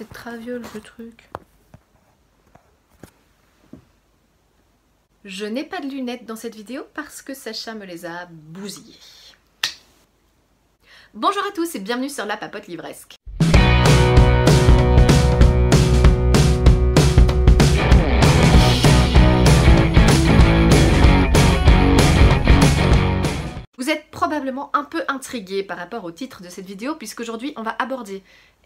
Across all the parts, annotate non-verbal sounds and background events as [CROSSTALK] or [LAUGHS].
c'est traviole le truc. Je n'ai pas de lunettes dans cette vidéo parce que Sacha me les a bousillées. Bonjour à tous et bienvenue sur La Papote Livresque. Un peu intrigué par rapport au titre de cette vidéo puisqu'aujourd'hui on va aborder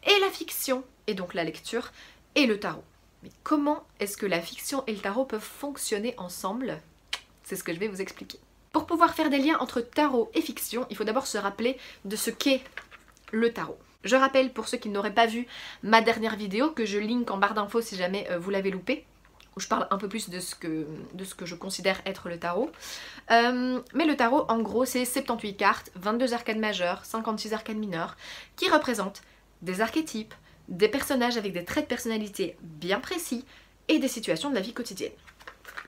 et la fiction, et donc la lecture, et le tarot. Mais comment est-ce que la fiction et le tarot peuvent fonctionner ensemble? C'est ce que je vais vous expliquer. Pour pouvoir faire des liens entre tarot et fiction, il faut d'abord se rappeler de ce qu'est le tarot. Je rappelle pour ceux qui n'auraient pas vu ma dernière vidéo, que je link en barre d'infos si jamais euh, vous l'avez loupé, où je parle un peu plus de ce que, de ce que je considère être le tarot. Euh, mais le tarot, en gros, c'est 78 cartes, 22 arcades majeures, 56 arcades mineures, qui représentent des archétypes, des personnages avec des traits de personnalité bien précis et des situations de la vie quotidienne.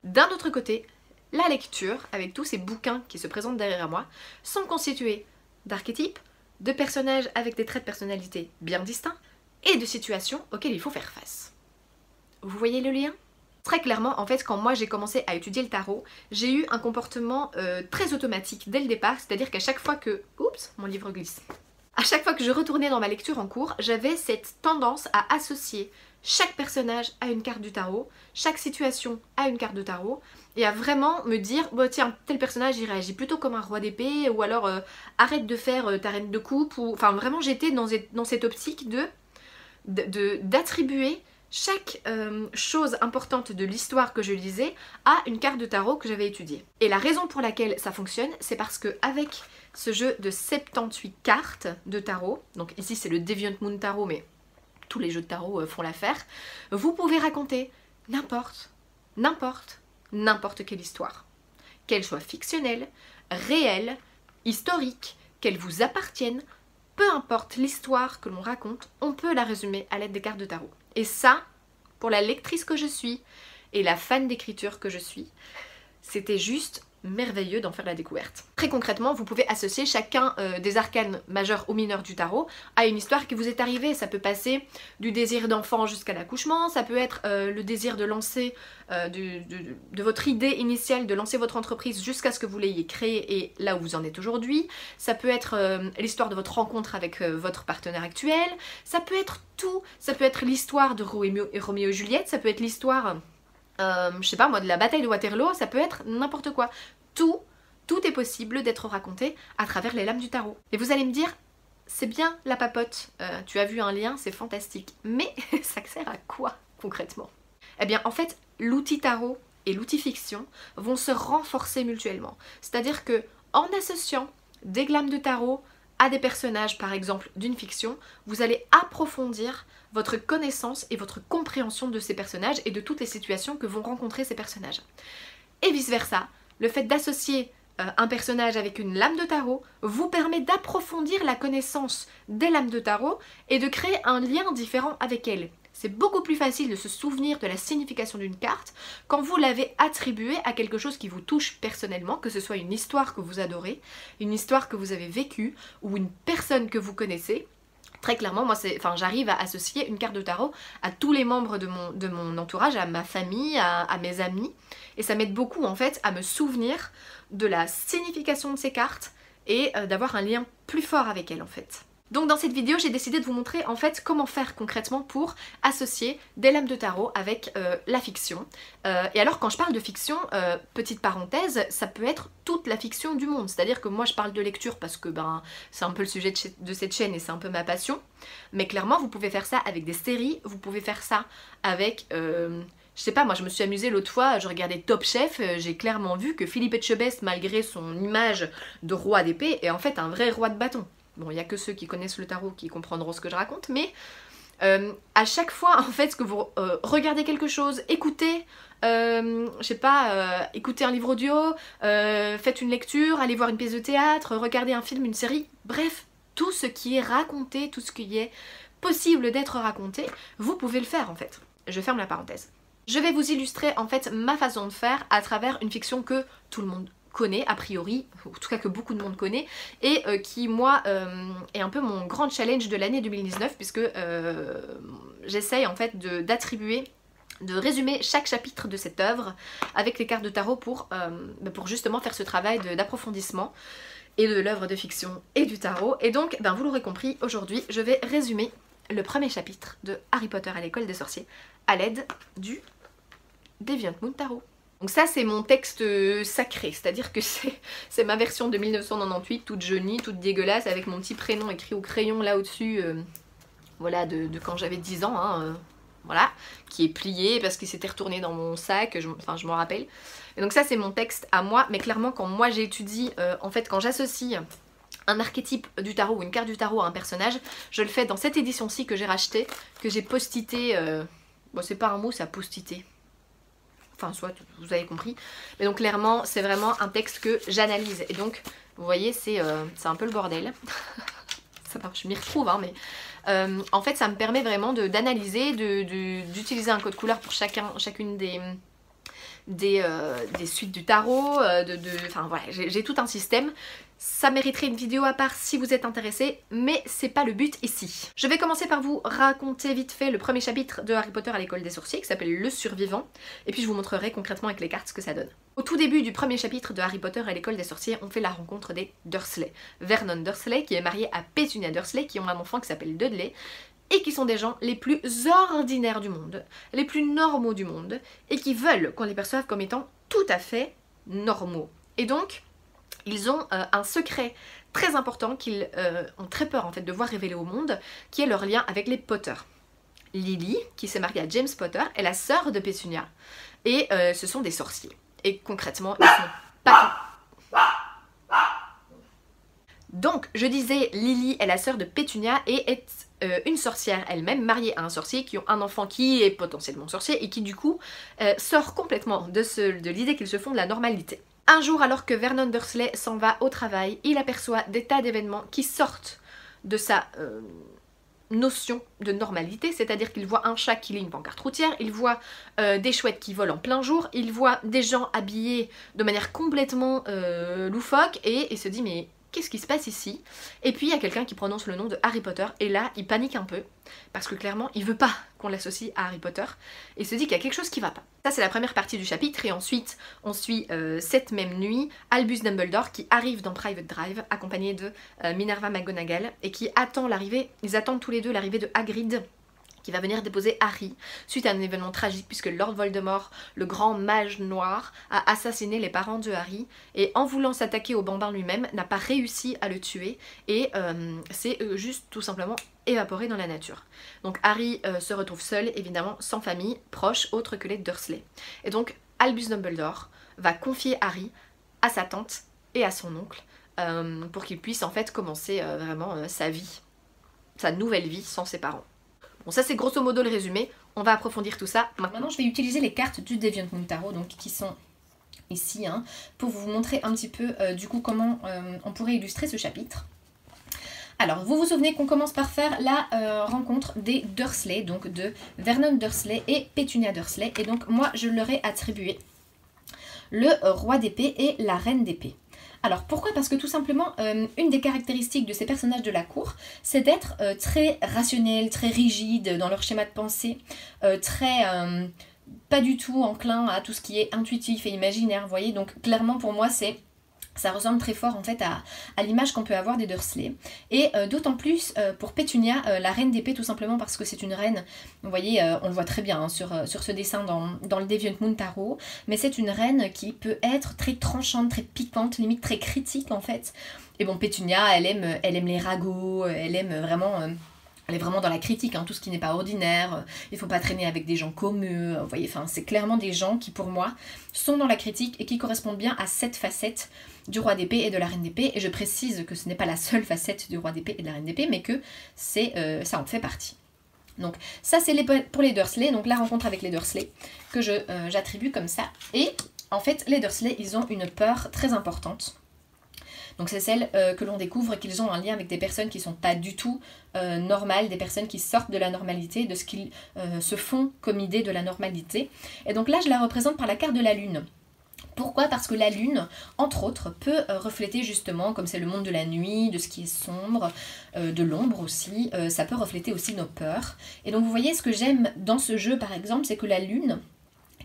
D'un autre côté, la lecture, avec tous ces bouquins qui se présentent derrière moi, sont constitués d'archétypes, de personnages avec des traits de personnalité bien distincts et de situations auxquelles il faut faire face. Vous voyez le lien? Très clairement, en fait, quand moi j'ai commencé à étudier le tarot, j'ai eu un comportement euh, très automatique dès le départ, c'est-à-dire qu'à chaque fois que... Oups, mon livre glisse. À chaque fois que je retournais dans ma lecture en cours, j'avais cette tendance à associer chaque personnage à une carte du tarot, chaque situation à une carte de tarot, et à vraiment me dire, tiens, tel personnage il réagit plutôt comme un roi d'épée, ou alors euh, arrête de faire euh, ta reine de coupe, ou enfin vraiment j'étais dans, cette optique de d'attribuer chaque euh, chose importante de l'histoire que je lisais à une carte de tarot que j'avais étudiée. Et la raison pour laquelle ça fonctionne, c'est parce que avec ce jeu de 78 cartes de tarot, donc ici c'est le Deviant Moon Tarot, mais tous les jeux de tarot euh, font l'affaire, vous pouvez raconter n'importe, n'importe, n'importe quelle histoire. Qu'elle soit fictionnelle, réelle, historique, qu'elle vous appartienne, peu importe l'histoire que l'on raconte, on peut la résumer à l'aide des cartes de tarot. Et ça, pour la lectrice que je suis et la fan d'écriture que je suis, c'était juste merveilleux d'en faire la découverte. Très concrètement, vous pouvez associer chacun euh, des arcanes majeurs ou mineurs du tarot à une histoire qui vous est arrivée. Ça peut passer du désir d'enfant jusqu'à l'accouchement, ça peut être euh, le désir de lancer, euh, de, votre idée initiale, de lancer votre entreprise jusqu'à ce que vous l'ayez créée et là où vous en êtes aujourd'hui. Ça peut être l'histoire de votre rencontre avec votre partenaire actuel. Ça peut être tout. Ça peut être l'histoire de Roméo et, Juliette. Ça peut être l'histoire... je sais pas moi, de la bataille de Waterloo, ça peut être n'importe quoi tout, tout est possible d'être raconté à travers les lames du tarot. Et vous allez me dire, c'est bien la papote, euh, tu as vu un lien, c'est fantastique. Mais [LAUGHS] ça sert à quoi concrètement? Eh bien en fait, l'outil tarot et l'outil fiction vont se renforcer mutuellement. C'est-à-dire que en associant des glames de tarot à des personnages par exemple d'une fiction, vous allez approfondir votre connaissance et votre compréhension de ces personnages et de toutes les situations que vont rencontrer ces personnages. Et vice versa, le fait d'associer euh, un personnage avec une lame de tarot vous permet d'approfondir la connaissance des lames de tarot et de créer un lien différent avec elles. C'est beaucoup plus facile de se souvenir de la signification d'une carte quand vous l'avez attribuée à quelque chose qui vous touche personnellement, que ce soit une histoire que vous adorez, une histoire que vous avez vécue ou une personne que vous connaissez. Très clairement, moi, enfin, j'arrive à associer une carte de tarot à tous les membres de mon, entourage, à ma famille, à, mes amis. Et ça m'aide beaucoup, en fait, à me souvenir de la signification de ces cartes et euh, d'avoir un lien plus fort avec elles, en fait. Donc dans cette vidéo, j'ai décidé de vous montrer en fait comment faire concrètement pour associer des lames de tarot avec euh, la fiction. Euh, et alors quand je parle de fiction, euh, petite parenthèse, ça peut être toute la fiction du monde. C'est-à-dire que moi je parle de lecture parce que ben c'est un peu le sujet de, cette chaîne et c'est un peu ma passion. Mais clairement, vous pouvez faire ça avec des séries, vous pouvez faire ça avec... je sais pas, moi je me suis amusée l'autre fois, je regardais Top Chef, j'ai clairement vu que Philippe Etchebest, malgré son image de roi d'épée, est en fait un vrai roi de bâton. Bon, il n'y a que ceux qui connaissent le tarot qui comprendront ce que je raconte, mais euh, à chaque fois, en fait, que vous euh, regardez quelque chose, écoutez, euh, je sais pas, écoutez un livre audio, faites une lecture, allez voir une pièce de théâtre, regardez un film, une série, bref, tout ce qui est raconté, tout ce qui est possible d'être raconté, vous pouvez le faire en fait. Je ferme la parenthèse. Je vais vous illustrer en fait ma façon de faire à travers une fiction que tout le monde connaît a priori, en tout cas que beaucoup de monde connaît, et euh, qui moi est un peu mon grand challenge de l'année 2019 puisque j'essaye en fait d'attribuer de résumer chaque chapitre de cette œuvre avec les cartes de tarot pour, bah, justement faire ce travail d'approfondissement et de l'œuvre de fiction et du tarot. Et donc, ben, vous l'aurez compris, aujourd'hui, je vais résumer le premier chapitre de Harry Potter à l'école des sorciers à l'aide du Deviant Moon Tarot. Donc ça c'est mon texte euh, sacré, c'est-à-dire que [LAUGHS] c'est ma version de 1998, toute jeunie, toute dégueulasse, avec mon petit prénom écrit au crayon là au-dessus, euh, voilà, de, quand j'avais 10 ans, hein, euh, voilà, qui est plié parce qu'il s'était retourné dans mon sac, enfin je m'en rappelle. Et donc ça c'est mon texte à moi, mais clairement quand moi j'étudie, en fait quand j'associe un archétype du tarot ou une carte du tarot à un personnage, je le fais dans cette édition-ci que j'ai racheté, que j'ai postité, bon c'est pas un mot, à postité. Enfin soit, vous avez compris. Mais donc clairement, c'est vraiment un texte que j'analyse. Et donc, vous voyez, c'est euh, un peu le bordel. [LAUGHS] ça je m'y retrouve, hein, mais euh, en fait ça me permet vraiment d'analyser, d'utiliser un code couleur pour chacun, chacune des, des, euh, des, suites du tarot, de, enfin voilà, j'ai tout un système ça mériterait une vidéo à part si vous êtes intéressé, mais c'est pas le but ici. Je vais commencer par vous raconter vite fait le premier chapitre de Harry Potter à l'école des sorciers qui s'appelle Le Survivant, et puis je vous montrerai concrètement avec les cartes ce que ça donne. Au tout début du premier chapitre de Harry Potter à l'école des sorciers, on fait la rencontre des Dursley. Vernon Dursley qui est marié à Petunia Dursley qui ont un enfant qui s'appelle Dudley, et qui sont des gens les plus ordinaires du monde, les plus normaux du monde, et qui veulent qu'on les perçoive comme étant tout à fait normaux. Et donc, ils ont euh, un secret très important qu'ils euh, ont très peur en fait de voir révéler au monde, qui est leur lien avec les Potter. Lily, qui s'est mariée à James Potter, est la sœur de Pétunia, et euh, ce sont des sorciers. Et concrètement, ils sont pas... Donc, je disais, Lily est la sœur de Pétunia et est une sorcière elle-même, mariée à un sorcier, qui ont un enfant qui est potentiellement sorcier et qui du coup sort complètement de l'idée qu'ils se font de la normalité. Un jour, alors que Vernon Dursley s'en va au travail, il aperçoit des tas d'événements qui sortent de sa euh, notion de normalité, c'est-à-dire qu'il voit un chat qui lit une pancarte routière, il voit euh, des chouettes qui volent en plein jour, il voit des gens habillés de manière complètement euh, loufoque et il se dit mais qu'est-ce qui se passe ici? Et puis il y a quelqu'un qui prononce le nom de Harry Potter et là il panique un peu parce que clairement il veut pas qu'on l'associe à Harry Potter et se dit qu'il y a quelque chose qui va pas. Ça c'est la première partie du chapitre et ensuite on suit euh, cette même nuit Albus Dumbledore qui arrive dans Private Drive accompagné de euh, Minerva McGonagall et qui attend l'arrivée, ils attendent tous les deux l'arrivée de Hagrid qui va venir déposer Harry suite à un événement tragique puisque Lord Voldemort, le grand mage noir, a assassiné les parents de Harry et en voulant s'attaquer au bambin lui-même n'a pas réussi à le tuer et euh, c'est euh, juste tout simplement évaporé dans la nature. Donc Harry euh, se retrouve seul évidemment sans famille proche autre que les Dursley. Et donc Albus Dumbledore va confier Harry à sa tante et à son oncle pour qu'il puisse en fait commencer vraiment sa vie, sa nouvelle vie sans ses parents. Bon ça c'est grosso modo le résumé, on va approfondir tout ça. Maintenant je vais utiliser les cartes du Deviant Tarot, donc qui sont ici, hein, pour vous montrer un petit peu euh, du coup comment euh, on pourrait illustrer ce chapitre. Alors, vous vous souvenez qu'on commence par faire la euh, rencontre des Dursley, donc de Vernon Dursley et Petunia Dursley. Et donc, moi, je leur ai attribué le roi d'épée et la reine d'épée. Alors pourquoi? Parce que tout simplement, euh, une des caractéristiques de ces personnages de la cour, c'est d'être euh, très rationnels, très rigides dans leur schéma de pensée, euh, très pas du tout enclin à tout ce qui est intuitif et imaginaire, vous voyez? Donc clairement pour moi c'est ça ressemble très fort en fait à, l'image qu'on peut avoir des Dursley. Et euh, d'autant plus euh, pour Pétunia, euh, la reine d'épée tout simplement parce que c'est une reine, vous voyez, on le voit très bien hein, sur, ce dessin dans, dans, le Deviant Moon Tarot, mais c'est une reine qui peut être très tranchante, très piquante, limite très critique en fait. Et bon, Pétunia, elle aime, elle aime les ragots, elle aime vraiment elle est vraiment dans la critique, hein, tout ce qui n'est pas ordinaire, il faut pas traîner avec des gens communs, vous voyez, enfin c'est clairement des gens qui pour moi sont dans la critique et qui correspondent bien à cette facette du roi d'épée et de la reine d'épée, et je précise que ce n'est pas la seule facette du roi d'épée et de la reine d'épée, mais que euh, ça en fait partie. Donc ça c'est pour les Dursley, donc la rencontre avec les Dursley, que euh, j'attribue comme ça, et en fait les Dursley ils ont une peur très importante donc c'est celle euh, que l'on découvre qu'ils ont un lien avec des personnes qui sont pas du tout euh, normales, des personnes qui sortent de la normalité, de ce qu'ils euh, se font comme idée de la normalité. Et donc là je la représente par la carte de la lune. Pourquoi? Parce que la lune, entre autres, peut refléter justement, comme c'est le monde de la nuit, de ce qui est sombre, de l'ombre aussi, ça peut refléter aussi nos peurs. Et donc vous voyez, ce que j'aime dans ce jeu par exemple, c'est que la lune,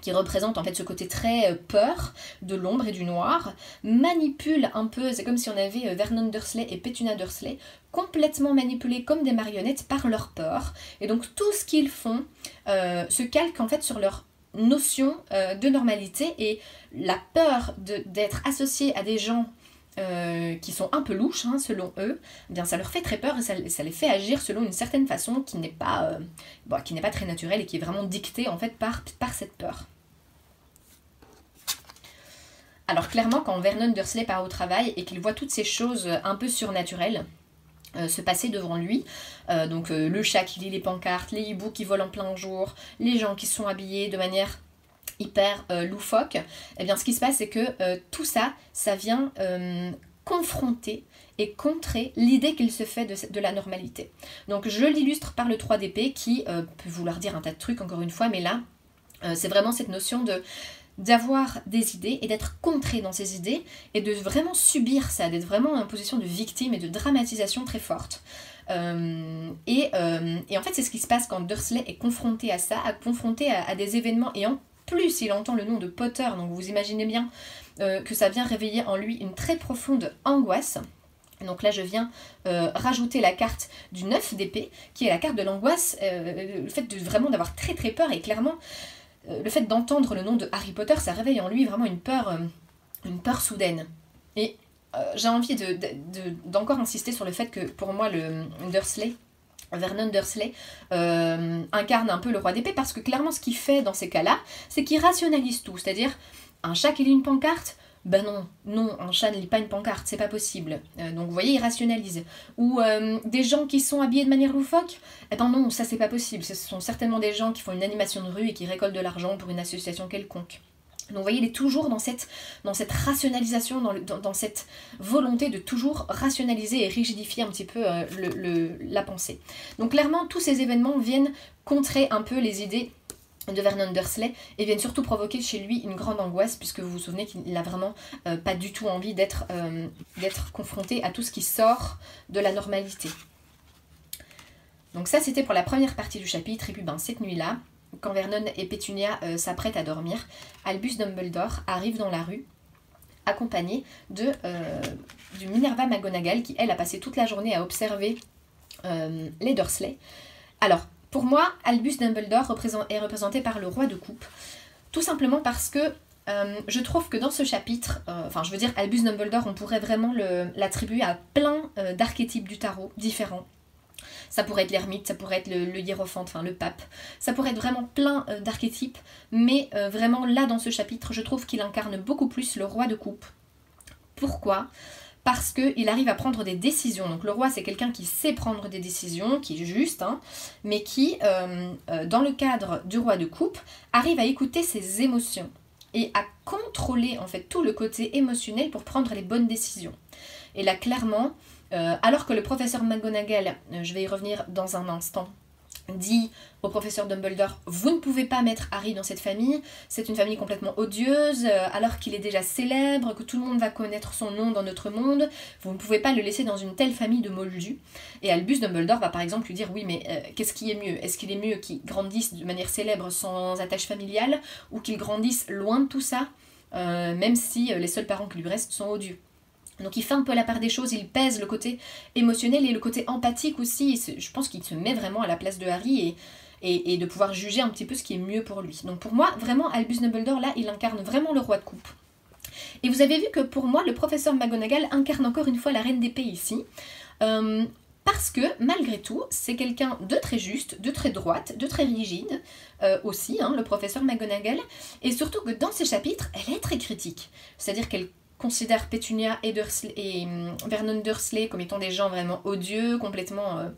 qui représente en fait ce côté très peur de l'ombre et du noir, manipule un peu, c'est comme si on avait Vernon Dursley et Petunia Dursley complètement manipulés comme des marionnettes par leur peur. Et donc tout ce qu'ils font se calque en fait sur leur notion euh, de normalité et la peur d'être associé à des gens euh, qui sont un peu louches, hein, selon eux, eh bien ça leur fait très peur et ça, les fait agir selon une certaine façon qui n'est pas, euh, très naturelle et qui est vraiment dictée en fait par, cette peur. Alors clairement, quand Vernon Dursley part au travail et qu'il voit toutes ces choses un peu surnaturelles, euh, se passer devant lui. Donc le chat qui lit les pancartes, les hiboux qui volent en plein jour, les gens qui sont habillés de manière hyper loufoque. Et eh bien ce qui se passe c'est que tout ça, ça vient confronter et contrer l'idée qu'il se fait de, la normalité. Donc je l'illustre par le 3DP qui peut vouloir dire un tas de trucs encore une fois, mais là c'est vraiment cette notion d'avoir des idées et d'être contré dans ces idées et de vraiment subir ça, d'être vraiment en position de victime et de dramatisation très forte. Euh, euh, et, en fait, c'est ce qui se passe quand Dursley est confronté à ça, à confronté à, des événements, et plus, il entend le nom de Potter, donc vous imaginez bien euh, que ça vient réveiller en lui une très profonde angoisse. Donc là, je viens rajouter la carte du 9 d'épée, qui est la carte de l'angoisse, le fait de vraiment d'avoir très très peur, et clairement, euh, le fait d'entendre le nom de Harry Potter, ça réveille en lui vraiment une peur, euh, une peur soudaine. Et euh, j'ai envie d'encore de, insister sur le fait que pour moi, le Dursley, Vernon Dursley incarne un peu le roi d'épée parce que clairement ce qu'il fait dans ces cas-là, c'est qu'il rationalise tout. C'est-à-dire, un chat qui lit une pancarte, ben non, non, un chat ne lit pas une pancarte, c'est pas possible. Euh, donc vous voyez, il rationalise. Ou euh, des gens qui sont habillés de manière loufoque, eh ben non, ça c'est pas possible. Ce sont certainement des gens qui font une animation de rue et qui récoltent de l'argent pour une association quelconque. Donc vous voyez, il est toujours dans cette, rationalisation, dans, cette volonté de toujours rationaliser et rigidifier un petit peu euh, la pensée. Donc clairement, tous ces événements viennent contrer un peu les idées de Vernon Dursley et viennent surtout provoquer chez lui une grande angoisse puisque vous vous souvenez qu'il n'a vraiment euh, pas du tout envie euh, d'être confronté à tout ce qui sort de la normalité. Donc ça c'était pour la première partie du chapitre et puis ben, cette nuit-là, quand Vernon et Pétunia euh, s'apprêtent à dormir, Albus Dumbledore arrive dans la rue accompagné de, du Minerva McGonagall qui elle a passé toute la journée à observer les Dursley. Alors pour moi, Albus Dumbledore est représenté par le roi de coupe, tout simplement parce que euh, je trouve que dans ce chapitre, euh, enfin je veux dire Albus Dumbledore, on pourrait vraiment l'attribuer à plein euh, d'archétypes du tarot différents. Ça pourrait être l'ermite, ça pourrait être le, hiérophante, enfin le pape. Ça pourrait être vraiment plein d'archétypes, mais vraiment là dans ce chapitre, je trouve qu'il incarne beaucoup plus le roi de coupe. Pourquoi? Parce qu'il arrive à prendre des décisions. Donc le roi, c'est quelqu'un qui sait prendre des décisions, qui est juste, hein, mais qui, euh, euh, dans le cadre du roi de coupe, arrive à écouter ses émotions et à contrôler en fait tout le côté émotionnel pour prendre les bonnes décisions. Et là, clairement, euh, alors que le professeur McGonagall, je vais y revenir dans un instant, dit au professeur Dumbledore Vous ne pouvez pas mettre Harry dans cette famille, c'est une famille complètement odieuse, euh, alors qu'il est déjà célèbre, que tout le monde va connaître son nom dans notre monde, vous ne pouvez pas le laisser dans une telle famille de moldus. Et Albus Dumbledore va par exemple lui dire Oui, mais euh, qu'est-ce qui est mieux? Est-ce qu'il est mieux qu'il grandisse de manière célèbre sans attache familiale, ou qu'il grandisse loin de tout ça, euh, même si les seuls parents qui lui restent sont odieux? Donc il fait un peu la part des choses, il pèse le côté émotionnel et le côté empathique aussi. Je pense qu'il se met vraiment à la place de Harry et, et, de pouvoir juger un petit peu ce qui est mieux pour lui. Donc pour moi, vraiment, Albus Dumbledore, là, il incarne vraiment le roi de coupe. Et vous avez vu que pour moi, le professeur McGonagall incarne encore une fois la reine d'épée ici. Euh, parce que malgré tout, c'est quelqu'un de très juste, de très droite, de très rigide euh, aussi, hein, le professeur McGonagall, et surtout que dans ses chapitres, elle est très critique. C'est-à-dire qu'elle considère Petunia et, hum, Vernon Dursley comme étant des gens vraiment odieux, complètement, euh,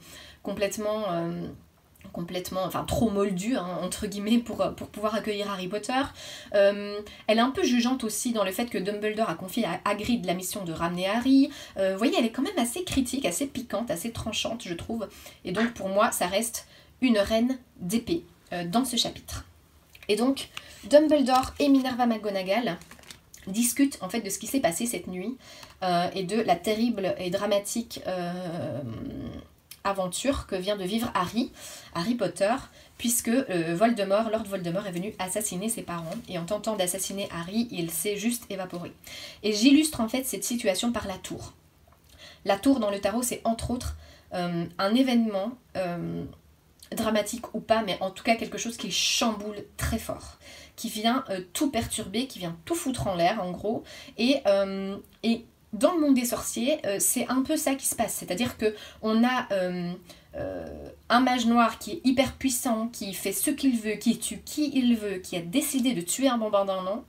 complètement, euh, complètement, enfin trop moldus hein, entre guillemets pour, euh, pour pouvoir accueillir Harry Potter. Hum, elle est un peu jugeante aussi dans le fait que Dumbledore a confié à Hagrid la mission de ramener Harry. vous voyez, elle est quand même assez critique, assez piquante, assez tranchante, je trouve. Et donc pour moi, ça reste une reine d'épée dans ce chapitre. Et donc, Dumbledore et Minerva McGonagall discute en fait de ce qui s'est passé cette nuit euh, et de la terrible et dramatique euh, aventure que vient de vivre Harry, Harry Potter, puisque euh, Voldemort, Lord Voldemort est venu assassiner ses parents et en tentant d'assassiner Harry, il s'est juste évaporé. Et j'illustre en fait cette situation par la tour. La tour dans le tarot, c'est entre autres un événement dramatique ou pas, mais en tout cas quelque chose qui chamboule très fort qui vient euh, tout perturber, qui vient tout foutre en l'air en gros. Et, euh, et dans le monde des sorciers, euh, c'est un peu ça qui se passe. C'est-à-dire que on a un mage noir qui est hyper puissant, qui fait ce qu'il veut, qui tue qui il veut, qui a décidé de tuer un bombardement.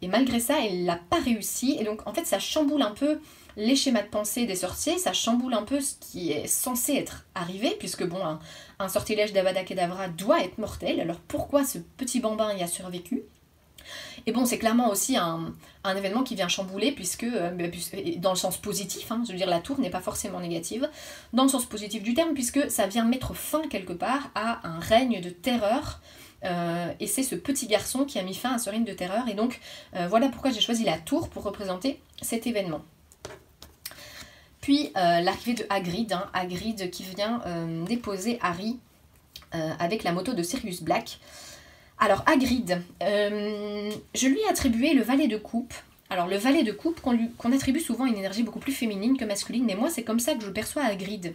Et malgré ça, il l'a pas réussi. Et donc en fait, ça chamboule un peu les schémas de pensée des sorciers, ça chamboule un peu ce qui est censé être arrivé, puisque bon, un, sortilège d'Avada Kedavra doit être mortel, alors pourquoi ce petit bambin y a survécu? Et bon, c'est clairement aussi un, événement qui vient chambouler, puisque, euh, bah, dans le sens positif, hein, je veux dire, la tour n'est pas forcément négative, dans le sens positif du terme, puisque ça vient mettre fin quelque part à un règne de terreur. Euh, et c'est ce petit garçon qui a mis fin à ce règne de terreur. Et donc, euh, voilà pourquoi j'ai choisi la tour pour représenter cet événement. Puis euh, l'arrivée de Hagrid, hein, Hagrid qui vient euh, déposer Harry euh, avec la moto de Sirius Black. Alors Hagrid, je lui ai attribué le valet de coupe. Alors le valet de coupe qu'on attribue souvent une énergie beaucoup plus féminine que masculine, mais moi c'est comme ça que je perçois Hagrid.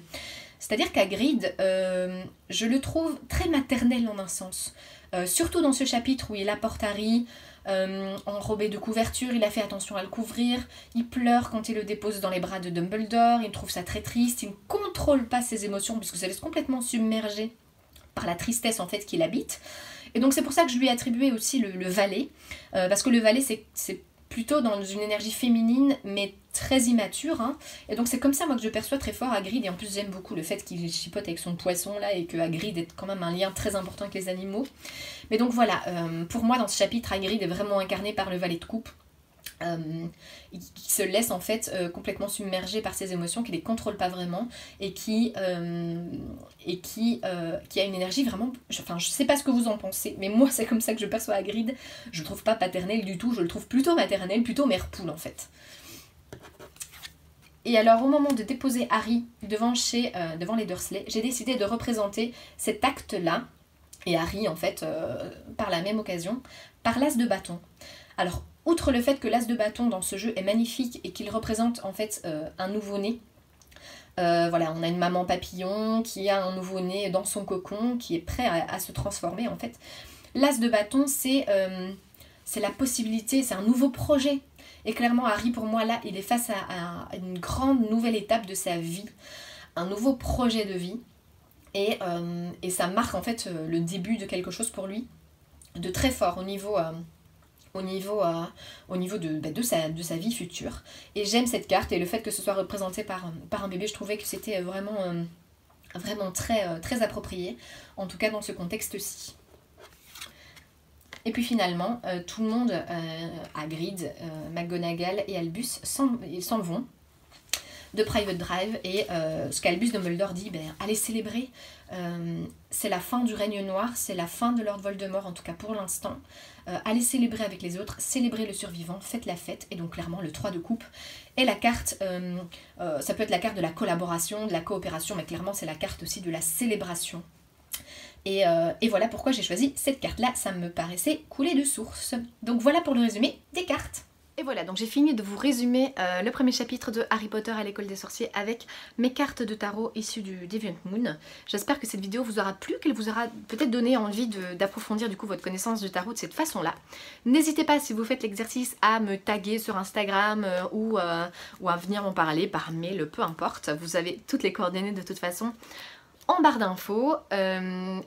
C'est-à-dire qu'Hagrid, je le trouve très maternel en un sens. surtout dans ce chapitre où il apporte Harry, euh, enrobé de couverture, il a fait attention à le couvrir, il pleure quand il le dépose dans les bras de Dumbledore, il trouve ça très triste, il ne contrôle pas ses émotions puisque ça laisse complètement submergé par la tristesse en fait qu'il habite. Et donc c'est pour ça que je lui ai attribué aussi le, valet, euh, parce que le valet c'est plutôt dans une énergie féminine, mais très immature. Hein. Et donc c'est comme ça moi que je perçois très fort Hagrid, et en plus j'aime beaucoup le fait qu'il chipote avec son poisson là, et que Hagrid est quand même un lien très important avec les animaux. Mais donc voilà, euh, pour moi dans ce chapitre, Hagrid est vraiment incarné par le valet de coupe. Euh, qui se laisse en fait euh, complètement submerger par ses émotions, qui les contrôle pas vraiment et qui, et qui, qui a une énergie vraiment. enfin, je sais pas ce que vous en pensez, mais moi [LAUGHS] c'est comme ça que je perçois Hagrid. Je le trouve pas paternel du tout, je le trouve plutôt maternel, plutôt mère poule en fait. Et alors au moment de déposer Harry devant, chez, devant les Dursley, j'ai décidé de représenter cet acte-là et Harry en fait euh, par la même occasion par l'as de bâton. Alors outre le fait que l'as de bâton dans ce jeu est magnifique et qu'il représente en fait euh, un nouveau-né, euh, voilà, on a une maman papillon qui a un nouveau-né dans son cocon, qui est prêt à, se transformer en fait. L'as de bâton, c'est c'est la possibilité, c'est un nouveau projet. Et clairement, Harry, pour moi, là, il est face à une grande nouvelle étape de sa vie, un nouveau projet de vie. Euh, et, ça marque en fait euh, le début de quelque chose pour lui de très fort au niveau, euh, au niveau, au niveau de, bah, de, sa, de sa vie future. Et j'aime cette carte et le fait que ce soit représenté par, un bébé, je trouvais que c'était vraiment, vraiment très, très approprié, en tout cas dans ce contexte-ci. Et puis finalement, tout le monde, Hagrid, McGonagall et Albus, s'en vont de Private Drive et euh, ce qu'Albus Dumbledore dit, ben, allez célébrer, euh, c'est la fin du règne noir, c'est la fin de Lord Voldemort en tout cas pour l'instant. Euh, allez célébrer avec les autres, célébrer le survivant, faites la fête et donc clairement le 3 de coupe est la carte, ça peut être la carte de la collaboration, de la coopération, mais clairement c'est la carte aussi de la célébration. Et, et, voilà pourquoi j'ai choisi cette carte-là, ça me paraissait couler de source. Donc voilà pour le résumé des cartes. Et voilà, donc j'ai fini de vous résumer euh, le premier chapitre de Harry Potter à l'école des sorciers avec mes cartes de tarot issues du Deviant Moon. J'espère que cette vidéo vous aura plu, qu'elle vous aura peut-être donné envie d'approfondir du coup votre connaissance du tarot de cette façon-là. N'hésitez pas si vous faites l'exercice à me taguer sur Instagram euh, ou, euh, ou à venir m'en parler par mail, peu importe. Vous avez toutes les coordonnées de toute façon en barre d'infos. et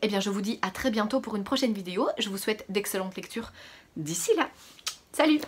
eh bien je vous dis à très bientôt pour une prochaine vidéo. Je vous souhaite d'excellentes lectures d'ici là. Salut